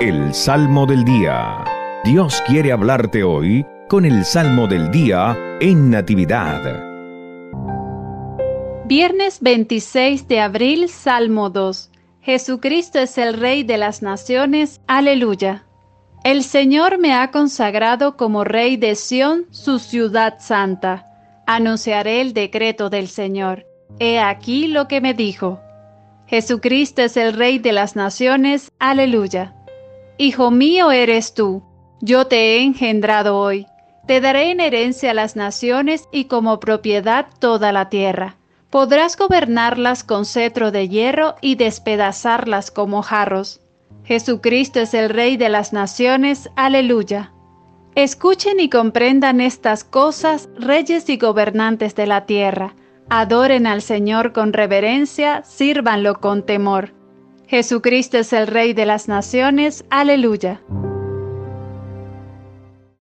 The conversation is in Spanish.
El Salmo del Día. Dios quiere hablarte hoy con el Salmo del Día en Natividad. Viernes 26 de abril, Salmo 2. Jesucristo es el Rey de las Naciones. Aleluya. El Señor me ha consagrado como Rey de Sión, su ciudad santa. Anunciaré el decreto del Señor. He aquí lo que me dijo. Jesucristo es el Rey de las Naciones. Aleluya. Hijo mío eres tú, yo te he engendrado hoy. Te daré en herencia las naciones y como propiedad toda la tierra. Podrás gobernarlas con cetro de hierro y despedazarlas como jarros. Jesucristo es el Rey de las naciones. Aleluya. Escuchen y comprendan estas cosas, reyes y gobernantes de la tierra Adoren al Señor con reverencia, sírvanlo con temor. Jesucristo es el Rey de las naciones. Aleluya.